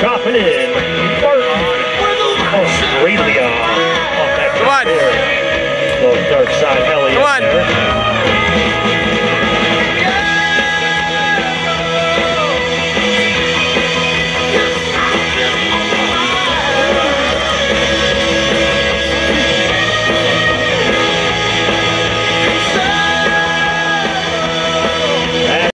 dropping in. Burton. Australia off that Come on. there. Little dark side Elliott Come on. there.